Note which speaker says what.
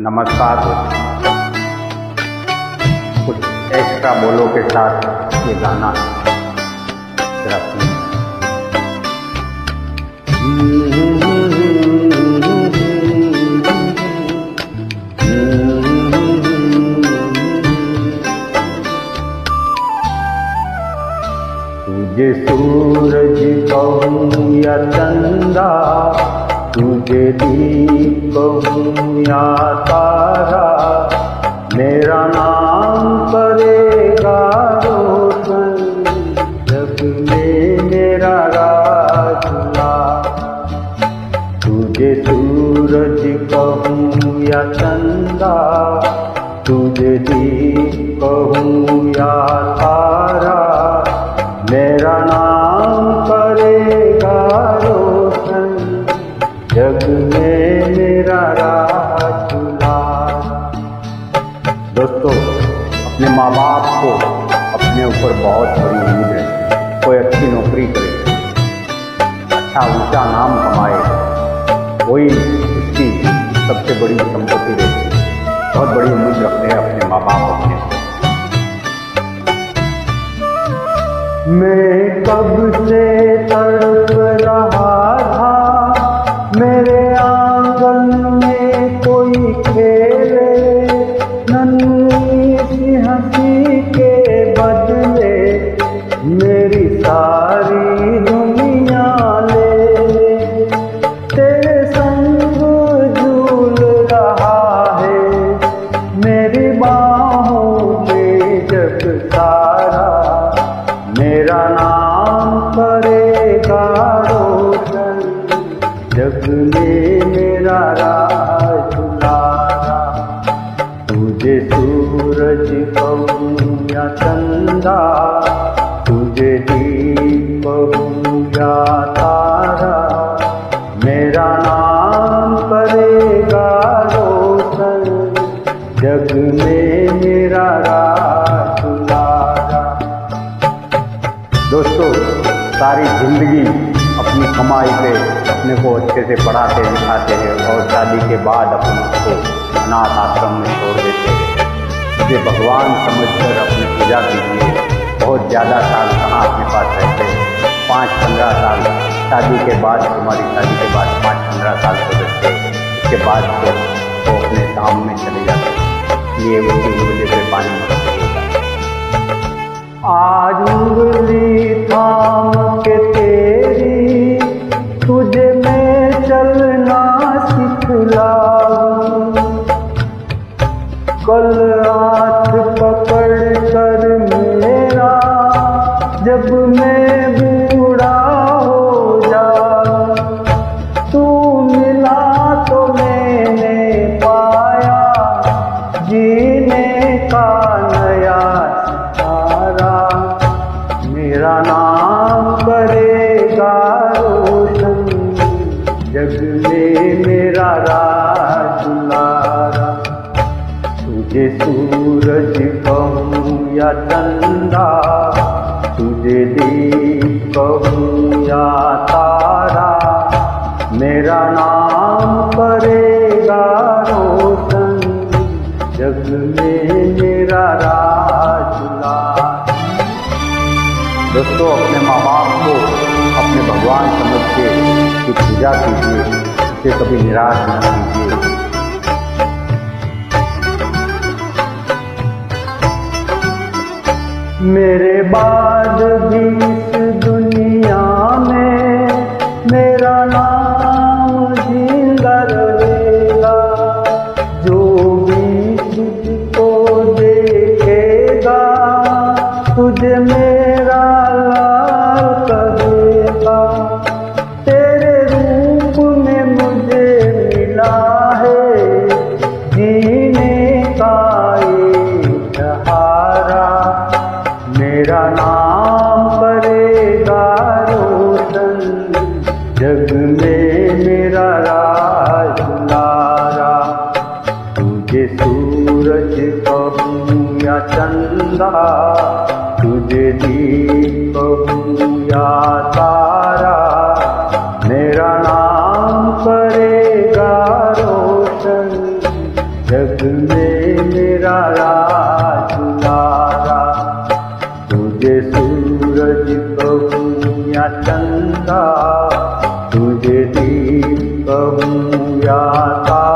Speaker 1: नमस्कार दोस्तों। कुछ एक्स्ट्रा बोलो के साथ ये गाना सूरज कहूँ या चंदा तुझे दीप या तारा, मेरा नाम करेगा रोशन। जग में मेरा राजला तुझे सूरज कहूँ या चंदा, तुझे दीप कहूँ या तारा, मेरा नाम दोस्तों, अपने माँ बाप को अपने ऊपर बहुत बड़ी उम्मीद है कोई अच्छी नौकरी करे अच्छा ऊँचा नाम कमाए, वही उसकी सबसे बड़ी संपत्ति है। बहुत बड़ी उम्मीद रखते हैं अपने माँ बाप अपने। मैं कब से तड़प जग में मेरा राज लारा तुझे सूरज कहूँ या चंदा, तुझे दीप कहूँ या तारा। मेरा नाम करेगा रोशन जग में मेरा लारा दोस्तों, सारी ज़िंदगी अपनी कमाई पे अपने को अच्छे से पढ़ाते, लिखाते हैं और शादी के बाद अपने को अनाथ आश्रम में छोड़ देते हैं। इसे भगवान समझकर अपनी पूजा कीजिए। बहुत ज़्यादा साल कहाँ अपने पास रहते हैं? पाँच पंद्रह साल। शादी के बाद हमारी शादी के बाद पाँच पंद्रह साल हो सकते हैं। उसके बाद वो अपने काम में चले जाते हैं। ये उनकी उंगली पे पानी मेरा नाम करेगा रोशन। जग में मेरा राज लारा तुझे सूरज कहूँ या चंदा, तुझे दीप कहूँ या तारा। मेरा नाम करेगा रोशन। जग में मेरा राज लारा दोस्तों, अपने माँ बाप को, अपने भगवान समझ के, की पूजा कीजिए, उसे कभी निराश न कीजिए। मेरे बाद भी इस दुनिया में, मेरा नाम तुझे सूरज कहूँ या चंदा, तुझे दीप कहूँ या तारा। मेरा नाम करेगा रोशन, जग में मेरा राजुलारा तुझे सूरज कहूँ या चंदा, तुझे दीप कहूँ या तारा।